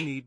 Need